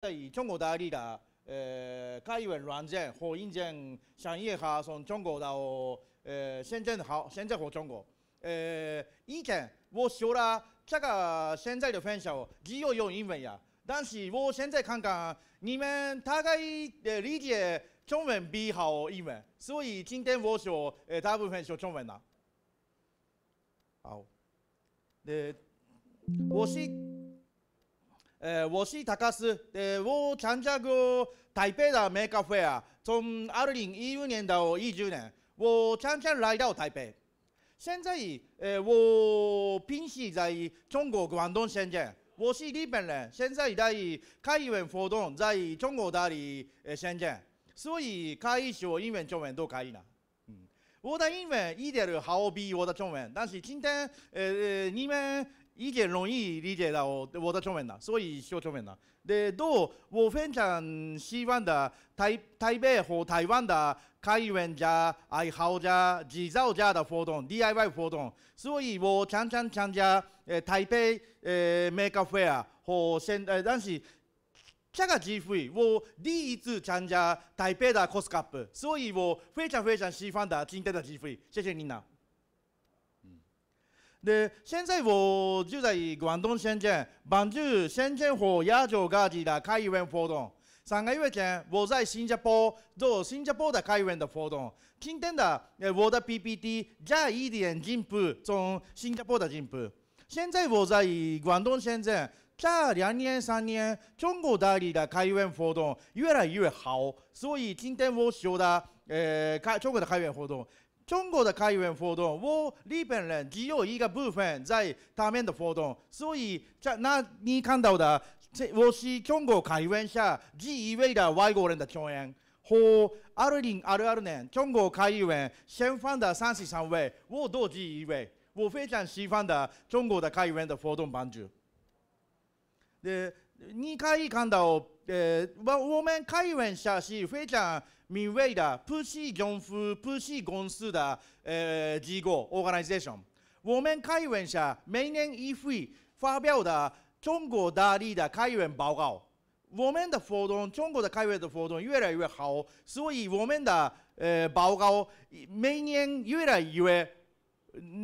在中国大陆的呃开源软件和硬件商业化从中国到呃深圳好，深圳和中国。呃，以前我学了这个现在的分享只有用英文呀，但是我现在看看你们大概呃理解中文比好英文，所以今天我说呃大部分说中文了。好，呃，我是。呃，我是塔卡斯，呃，我参加过台北的 Mega Fair，从二零一五年到一九年，我常常来到台北。现在，呃，我平时在中国广东深圳，我是日本人，现在在开语文活动，在中国大陆呃深圳，所以可以说英文、中文都可以了。嗯，我的英文一点好比我的中文，但是今天，呃，你们。理解容易理解到我我的中文了，所以说中文了。的都我非常喜欢的台台北和台湾的开源家、爱好者、制造家的活动、DIY 活动，所以我常常参加呃台北呃 Make Fair 和现呃，但是这个机会我第一次参加台北的 Coscup，所以我非常非常喜欢的今天的机会，谢谢您了。的现在我就在广东深圳帮助深圳和亚洲各地的开源活动。三个月前我在新加坡做新加坡的开源的活动。今天的我的 PPT 加一点进步，从新加坡的进步。现在我在广东深圳，这两年三年中国大陆的开源活动越来越好，所以今天我说的呃开中国的开源活动。中国的开源活动，我日本人只有一个部分在他们的活动，所以这那你看到的，这我是中国开源下第一位的外国人的球员。和二零二二年中国开源先锋的三十三位，我都第一位。我非常喜欢的中国的开源的活动帮助。呃，你可以看到，呃，我我们开源下是非常。名为的不是政府、不是公司的呃机构 （organization）。我们开源社每年一会发表的中国大陆的开源报告。我们的活动，中国的开源的活动越来越好，所以我们的呃报告每年越来越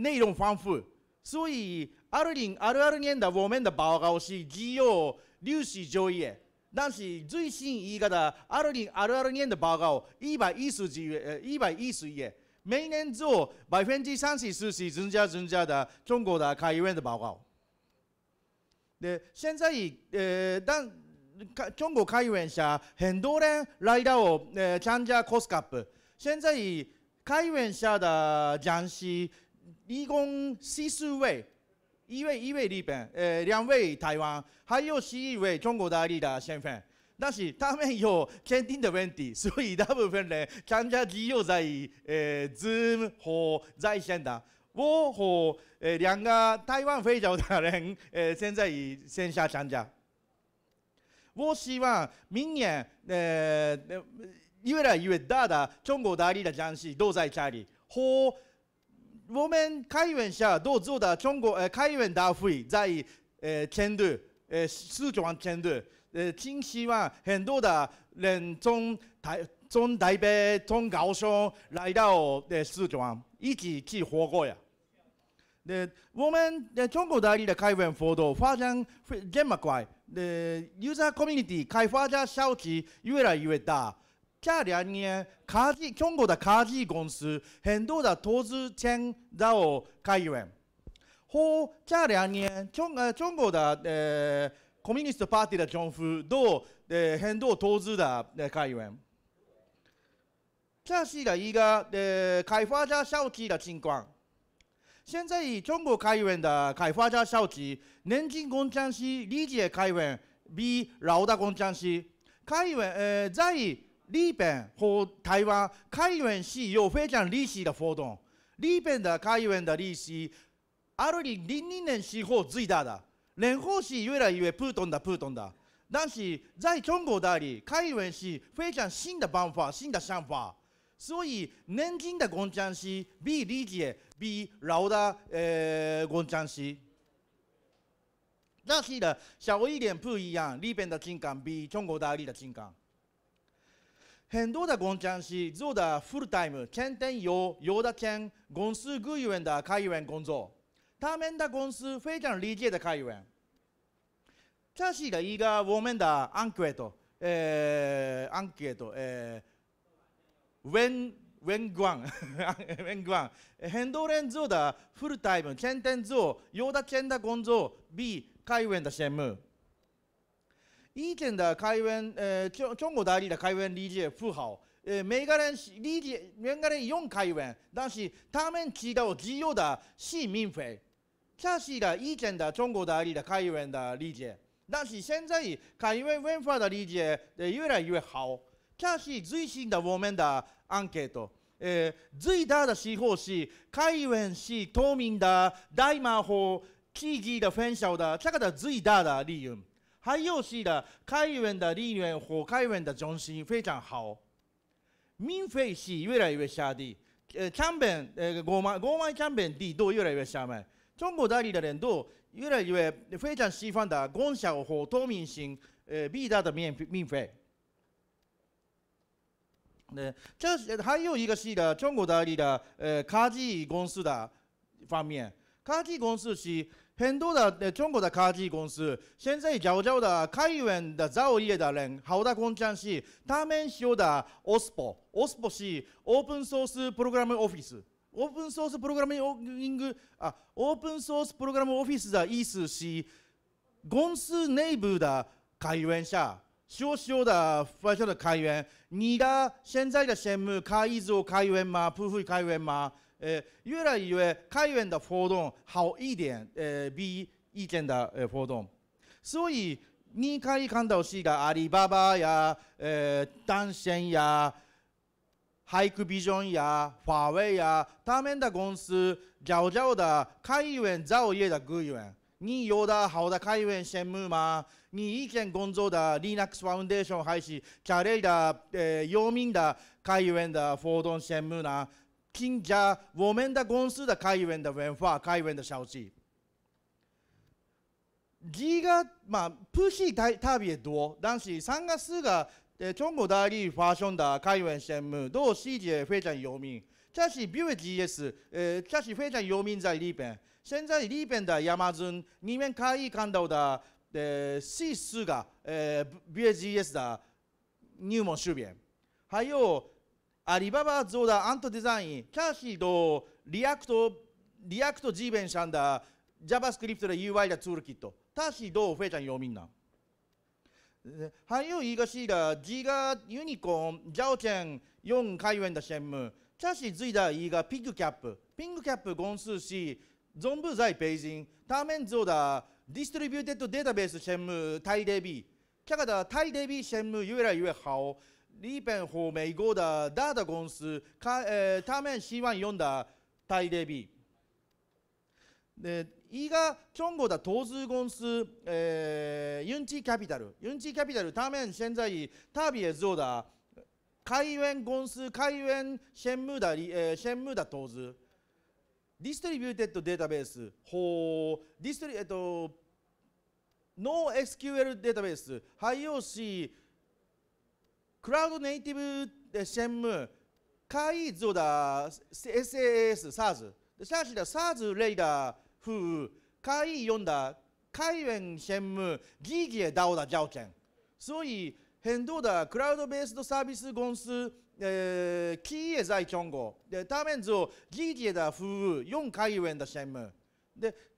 内容丰富。所以二零二二年的我们的报告是只有六十九页。但是最新一个的二零二二年的报告一百一十几页，呃，一百一十页，每年做百分之三十四十增加增加的中国的开源的报告。对，现在呃，当中国开源下很多人来到呃参加 COSCUP，现在开源下的讲师一共四十位。一位一位日本，呃，两位台湾，还有十一位中国大陆的身份，但是他们有签订的问题，所以大部分人参加只有在呃 Zoom 和在线的。我和呃两个台湾非洲的人，呃，现在以线下参加。我希望明年呃越来越大的中国大陆的讲师都在这里和。我们开源下都做的中国呃开源大会在呃成都呃四川成都呃挺希望很多的人从台从台北从高雄来到呃四川一起去火锅呀。呃我们呃中国大陆的开源活动发展这么快，呃 user community 开发者小区越来越大。这两年，科技中国的科技公司很多的投资钱到开源，和这两年中呃中国的呃 Communist Party 的政府都呃很多投资的呃开源。这是一个呃开发者小区的情况。现在中国开源的开发者小区，年轻工程师理解开源比老的工程师开源呃在。日本和台湾开源是有非常历史的活动。日本的开源的历史，二零零零年时候最大的，然后是越来越普通的普通的。但是在中国大陆，开源是非常新的办法、新的想法，所以年轻的工程师比理解比老的呃工程师。但是呢，小一点不一样，里边的情感比中国大陆的情感。ヘンドーダゴンチャンシー、ゾウダフルタイム、チェンテンヨウ、ヨーダケン、ゴンスーグーユエンダカイウエンゴンゾウ。タメンダゴンスーフェイチャンリージェダカイウエン。チャーシーがイーガーウォーメンダアンクエート、えー、アンケート、えー、ウェン、ウェングワン、ウェングワン。ヘンドーレンゾーダフルタイム、チェンテンゾウ、ヨウダケンダゴンゾウ、ビー、カイウエンダシェム。以前的开源，呃，中中国大陆的开源理解不好，呃，每个人理解，每个人用开源，但是他们知道只有的是免费，这是的以前的中国大陆的开源的理解。但是现在开源文化的理解呃越来越好，这是最新的我们的 enquete。呃，最大的时候是开源是透明的、代码和积极的分享的，这个的最大的利润。还有是的，开源的利润和开源的中心非常好，免费是越来越下跌，呃，成本呃，购买购买成本低都越来越下面。中国大陆的人都越来越非常喜欢的功效和透明性，呃，比大的免免费。呃，这还有一个是的，中国大陆的呃科技公司的方面，科技公司是。很多的呃中国的科技公司现在悄悄的开源的造业的人，好大空间是他们修的 OSPO，OSPO 是 Open Source Program Office。オープンソースプログラムオングあオープンソースプログラムオフィスだ。イースしゴンスネイブだ。開園者少々だ。ファイションだ開園にだ現在だ専務改造開園マー。プーフ開園マ呃，越来越开源的活动好一点，呃，比以前的呃活动。所以你可以看到是个阿里巴巴呀，呃，单线呀。イクビジョンやファーウェイやタメンダゴンス、ジャオジャオダ、カイウェン、ザオイエダ、グイウェン。にヨダ、ハオダ、カイウェン、シェンムーマー。イケン、ゴンゾーダ、リーナックスファウンデーション、ハイシ、キャレイダ、え、ヨーミンダ、カイウェンダ、フォードン、シェンムーナー。司的开源的文化、开源的消息。字が、まあ、不是特別多，但是三个四个呃中国大陆发生的开源项目都细节非常有名。这是 BuildGS，呃，这是非常有名在里边。现在里边的亚马逊，你们可以看到的呃四四个呃 BuildGS 的入门手边，还有。アリババ、ゾーダ、アントデザイン、キャシード、リアクト、リアクト、ジーベンシャンダ、ジャバスクリプトで UI だ、ツールキット。タシード、フェイちゃんよ、みナな。ハイオイガシーダ、ジーガ、ユニコーン、ジャオチェン、ヨン、カイウェンダ、シェンム、キャシー、ズイダ、イガ、ピッグキャップ。ピングキャップ、ゴンスーシー、ゾンブザイ、ペイジン、ターメンゾーダ、ディストリビューテッドデータベース、シェンム、タイデビー。キャカダ、タイデビー、シェンム、ユエラ、ユエハオ。リーペン方面、イゴーダ、ダーダゴンス、かえー、ターメンシワン読んだ、タイレビ。で、イガチョンゴダ、トーズゴンス、えー、ユンチキャピタル、ユンチキャピタル、ターメン、シェンザイ、タービエゾーダ、カイウェンゴンス、カイウェン、シェンムーダ、リえー、シェンムーダ、トーズ。ディストリビューテッドデータベース、ほう、ディストリ、えっと、ノー SQL データベース、ハイオーシー、ブ専務会做的 SAS SaaS，像是的 SaaS 类的服务可以用的开源项目季节到的条件，所以很多的 cloud based service 公司呃企业在中国，的他们做季节的服务用开源的项目，的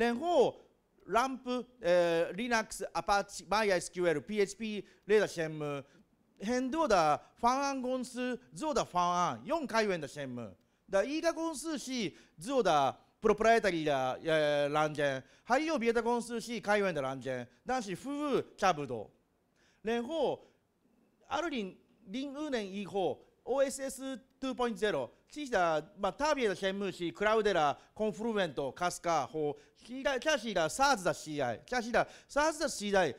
然后。LAMP、呃、Linux、Apache、MySQL、PHP 类的项目，很多的方案公司做的方案用开源的项目。的一个公司是做的 proprietary 的呃软件，还有别的公司是开源的软件，但是服务差不多。然后二零零五年以后，OSS 2.0这些まあ特别的项目是 Cloudera、Confluent、Cascade 和其他这些的 SaaS 的时代，这些的 SaaS 的时代，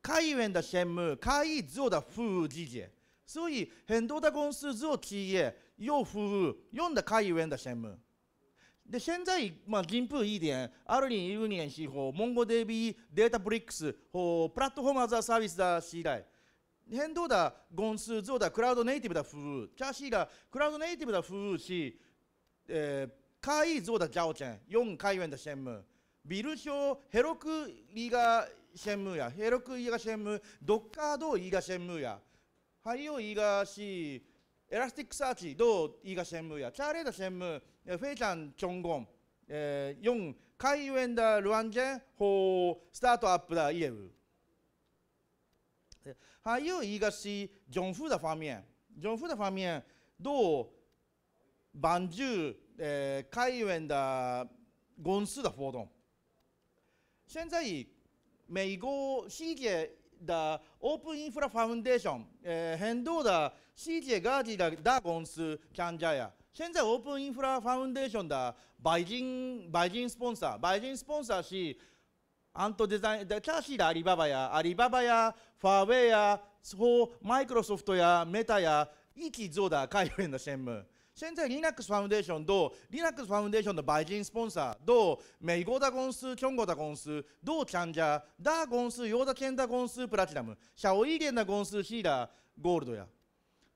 开源的项目可以做的服务季节，所以很多的公司做企业有服务用的开源的项目。で現在、まあ、進步いい点、あるに言うにんし、MongoDB、Databricks、プラットフォームアザーサービスだ次第。変動だ、ゴンスゾだ、クラウドネイティブだ、フー。キャシーがクラウドネイティブだ、フーし、えー、カイゾだ、ジャオチェン。ヨンカイウェンだ、シェンム。ビルショー、ヘロクリガシェンムや。ヘロクイガシェンム。ドッカードイガシェンムや。ハリオイガシー、エラスティックサーチ、ドーイガシェンムや。チャーレーダシェンム、フェイちゃん、チョンゴン。えー、ン、カイウェンダ、ルアンジェン、ホー、スタートアップだ、イエウ。还有一个是政府的方面，政府的方面都帮助呃开源的公司的活动。现在美国世界的 Open Infra Foundation，呃，很多的世界各地的大公司参加呀。现在 Open Infra Foundation 的白金白金 sponsor，白金 sponsor 是アントデザイン、チャシーだ、アリババや、アリババや、ファーウェイや、そう、マイクロソフトや、メタや、イキゾーダ、カイフェンのシェンム。現在、Linux Foundation と Linux Foundation のバイジンスポンサーとメイゴダゴンス、チョンゴダゴンス、ドーチャンジャー、ダーゴンス、ヨーダケンダゴンス、プラチナム、シャオイゲンダゴンス、シーダー、ゴールドや。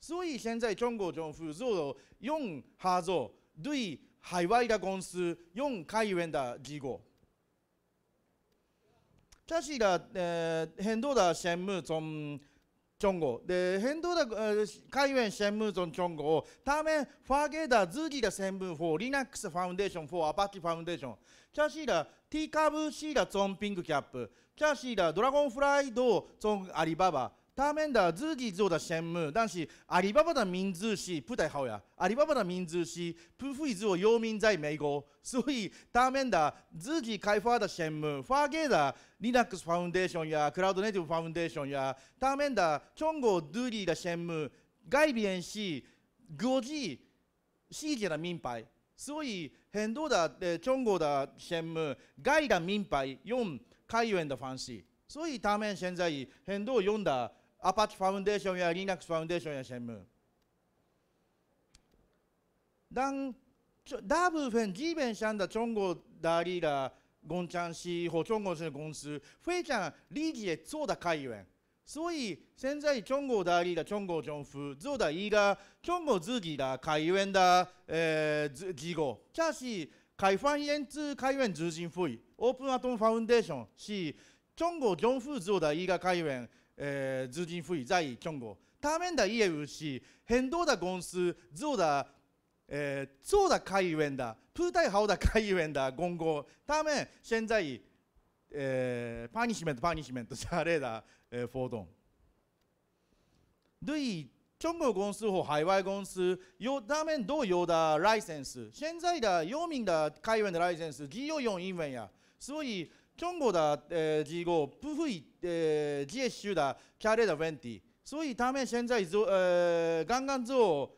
所以现在中国政府做用合作对海外的公司用开源的机构。这是的呃很多的项目从中国的很多的呃开源项目从中国，他们发给的自己的项目 for Linux Foundation for Apache Foundation。这是的 T 株式的从 PingCap，这是的 Dragonfly 都从阿里巴巴。他们的自己做的项目，但是阿里巴巴的名字是不太好呀。阿里巴巴的名字是不会做有名在美国，所以他们的自己开发的项目发给了 Linux Foundation 呀、Cloud Native Foundation 呀，他们的中国独立的项目改变是国际世界的名牌，所以很多的呃中国的项目改了名牌用开源的方式，所以他们现在很多用的。アパッチファウンデーションやリナックスファウンデーションやシェムダンちょダーブフェン、ジーベン、シャンダ、チョンゴ、ダーリーラ、ゴンチャンシー、ホチョンゴン、シェン、ゴンス、フェイチャン、リージエ、ツオダ、カイウェン。ソイ、センザイ、チョンゴ、ダリーダ、チョンゴ、ジョンフ、ゾーダ、イーラ、チョンゴ、ズギダ、カイウェンダ、えー、ジゴ、チャシー、カイファイエンツ、カイウェン、ズジンフイ、オープンアトムファウンデーション、シー、チョンゴ、ジョンフ、ゾーダ、イーラ、カイウェン、呃，资金会在中国，他们的业务是很多的公司做的，呃，做的开源的，不太好的开源的公告，他们现在呃，punishment punishment 之类的呃活动。对中国公司和海外公司有他们都有的 license，现在的有名的开源的 license 只有用英文呀，所以。中国的呃机构不会呃接受的强烈的问题，所以他们现在做呃刚刚做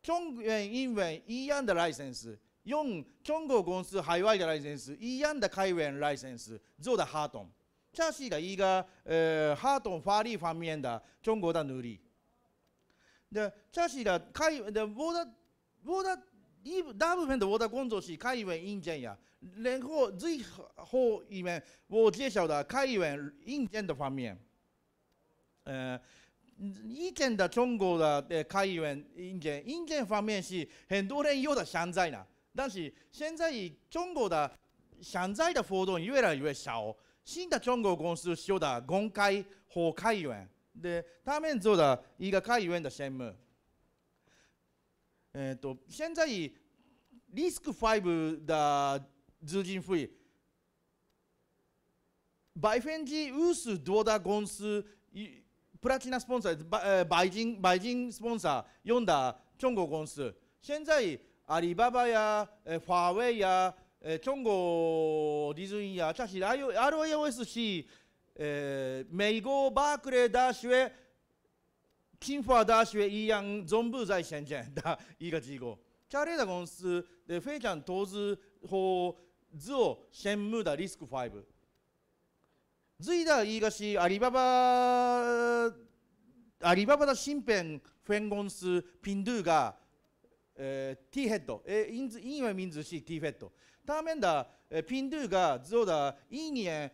中原英文一样的 license，用中国公司海外的 license 一样的开源 license 做的合同，这是一个呃合同法律方面的中国的努力。的这是的开的我的我的一大部分的我的工作是开源硬件呀。然后最后一面我介绍的开源硬件的方面，呃，以前的中国的开源硬件，硬件方面是很多人有的山寨呢，但是现在中国的现在的活动越来越少，新的中国公司修的公开和开源，で他们做的一个开源的项目。えっ、と现在 Risk 5ズジンフイバイフェンジウースドーダゴンスプラチナスポンサーババイジンバイジンスポンサー読んだチョンゴゴンス。現在アリババやファーウェイやチョンゴディズニーやチャシ ROAOSC えー、メイゴーバークレーダーシュエキンファーダーシュエイヤンゾンブーザイシェンジェン。だイガジーゴチャレーダゴンス。でフェイちゃんトーズ法図をシェンムーダリスクファイブ。5随だイいがしアリババアリババダ、シンペンフェンゴンスピンドゥが、え、ティヘッド、えー、インズインはミンズシティヘッド。ターメンダ、えー、ピンドゥガゾーダイーニエン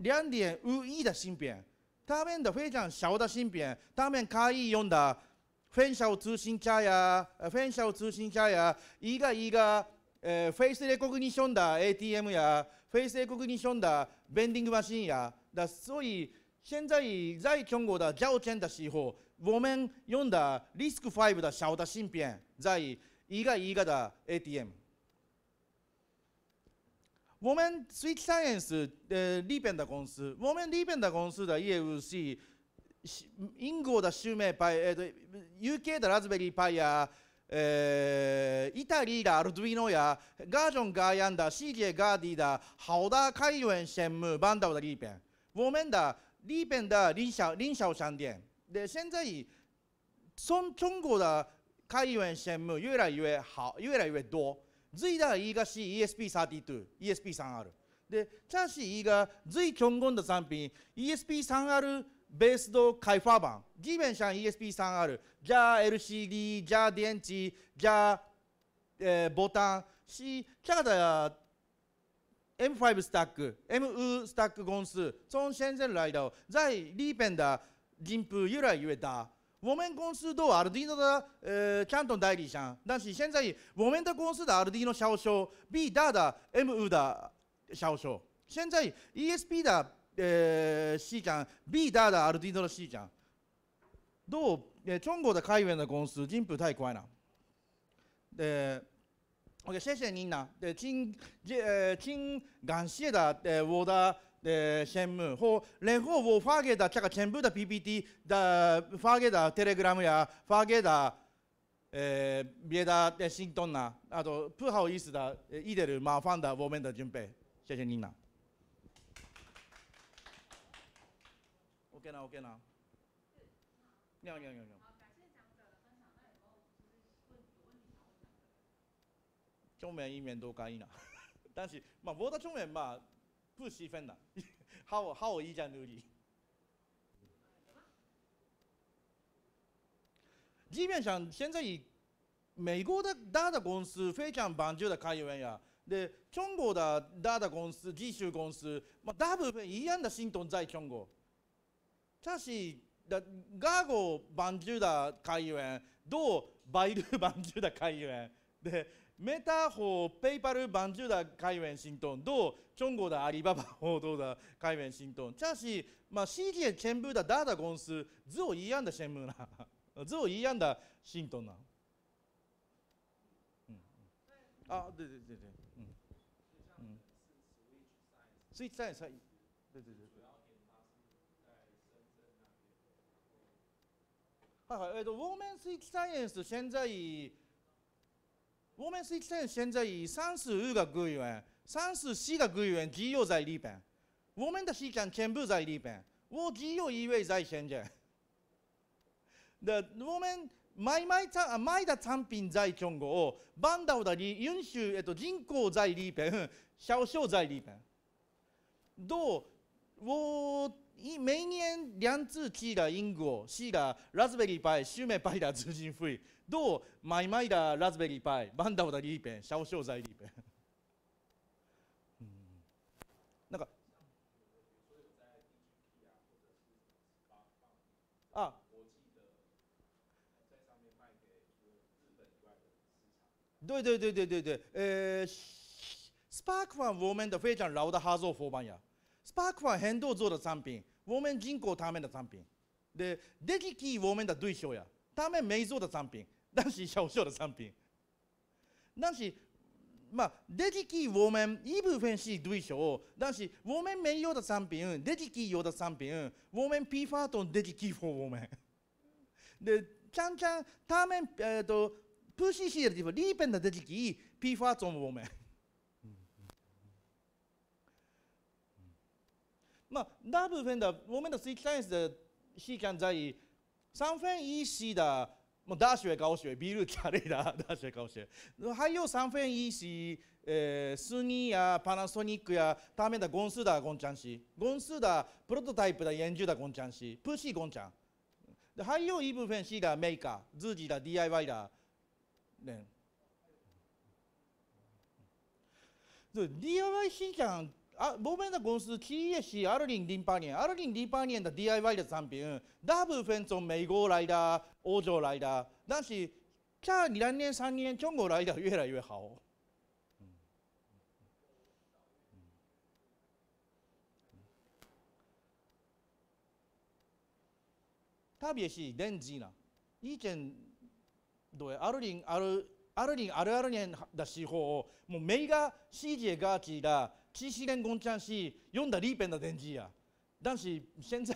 リャンディエンウーイーダペン。ターメンダフェイジャンシャオダシンペン。ターメンカーイーヨンダフェンシャオ通信チャーやフェンシャオ通信チャーやイーガイーガえー、フェイスレコグニションだ ATM やフェイスレコグニションだベンディングマシンやだそうい現在在キョンゴだジャオチェンだしほう。ごめん読んだリスクファイブだシャオダシンピエン。在イガイガだ ATM ウォメンスイッチサイエンス、えー、リーペンダコンス、ウォメンリーペンダコンスだ EAUC、インゴーダシューメイパイ、えー、UK だラズベリーパイや、えー、イタリア的アルドゥイノやガージョンガーヤン的世界各地的好的开源项目搬到了里边，我们的里边的零小零小商店，的现在从中国的开源项目越来越好，越来越多。最大一个是 ESP32、ESP3R。で、这是一个最成功的产品，ESP3R ベースド開發版。基本上 ESP3R、じゃあ LCD、じゃあ電池、じゃあ、えーボタン、是这个的 M5 stack、MU stack 公司，从现在来到在里边的进步越来越大。我们公司都 Arduino 的呃传统代理商，但是现在我们的公司的 Arduino 销售比大的 MU 的销售。现在 ESP 的えー、シーちゃん、ビーダーダーアルディードのシーちゃん。どう、え、チョンゴーダカイウェンのコンス、ジンプタイコワイナ。で、オケ、シェシェニンナ。で、チン、ジェ、チン、ガンシェダー、ウォーダー、で、シェンム、ほう、連邦をファーゲーダー、チャカチェンブーダ、PPT、ファーゲーダー、テレグラムや、ファーゲーダー、え、ビエダー、で、シントンナ、あと、プーハウイースダー、イデル、マーファンダー、ウォーメンダー、ジュンペイ、シェシェニンナ。OK 啦，OK 啦。尿尿尿尿。中面、英面都可以啦，但是嘛，我的中面嘛不十分啦，好好一家努力。基本上现在美国的大的公司非常帮助的开源呀，で中国的大的公司、技术公司，まあ大部分一样的行动在中国。这是的各个帮助的开源，都百度帮助的开源，でメタ和 PayPal 帮助的开源行动，都中国的阿里巴巴和都的开源行动，这是嘛世界全部的大的公司只有一样的项目啦，只有一样的行动啦。嗯，啊，对对对对，嗯嗯，Switch Science，对对对。はいはい。えーと、ウォーメンスイキサイエンス潜在イウォーメンスイキサイエンス潜在ンス数ーがグイウェンス数 C がグイウェン。GO 在リーペンウォーメンダシーキャン。チェンブー在リーペン。ウォー GO イーウェイ在ジ在でウォーメンマイマイタマイダ単品在キョンゴをバンダオダリユンシュ、えっと、人口在リーペンシャオショウ在リーペン。どう？ウォー每年两次去了英国，去了 Raspberry Pi シュメパイ的资金费。都买买的 Raspberry Pi 搬到的里边，销售在里边。嗯，那个啊，对对对对对对，呃，Spark One 我们的非常老的合作伙伴呀スパークは変動増的产品，ウォーメン人口他们的产品，で、デジキ对，电器我们的对手呀，他们没做的产品，但是销售的产品，但是まあ、デジキーウォーメン、イブフェンシー、ドゥイショウ、だし、ウォーメンメイヨーダサ品、デジキーヨーダサンピ、ウォーメンピーファートン、デジキーフォーウォーメン。で、ちゃんちゃん、ター、えっ、ー、と、プーシーシールディフリーペンダデジキー、ピーファートンウォーメン。まあ、大部分的我们的 Six Science 的时间在三分一四的。もう大学高学，比如加雷达大学高学，还有三分一是呃索尼呀、Panasonic 呀，他们的公司的工程师，公司的 prototype 的研究的工程师，不是工程。还有一部分是的 maker 自己的 DIY 的人。对 DIY 市场。啊，我们的公司企业是二零零八年，二零零八年的 DIY 的产品，大部分从美国来的、欧洲来的，但是这两年、三年，中国来的越来越好。特别是电子呢，以前对二零二二零二二年的时候，もうメイガ世界が起的。七十年工程师用的日本的电机啊，但是现在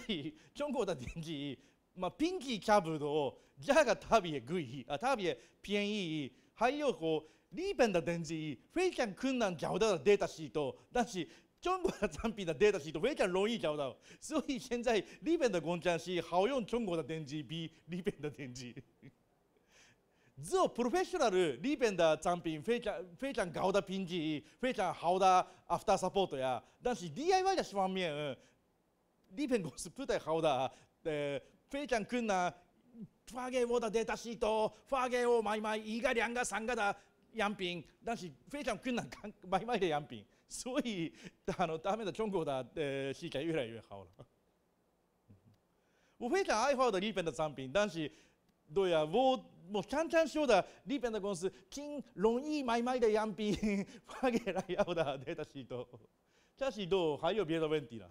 中国的电机，まあピンキーキャブル价格特别贵啊，特别便宜，还有和日本的电机非常困难找到的 data sheet，但是中国的产品的 data sheet 非常容易找到，所以现在日本的工程师好用中国的电机比日本的电机。只有 professional 里边的产品非常非常高的品质，非常好的 after support 呀。但是 DIY 的方面，里边公司不太好的，呃，非常困难。发给我的 data sheet，发给我买卖一个、两个、三个的样品，但是非常困难买卖的样品。所以，あの他们的中国的呃市场越来越好了。我非常爱好的里边的产品，但是对呀，我。もうちゃんちゃんしようだ、リペン的公司，请容易买卖的样品发给来要的 data sheet，这是都还有别的问题了。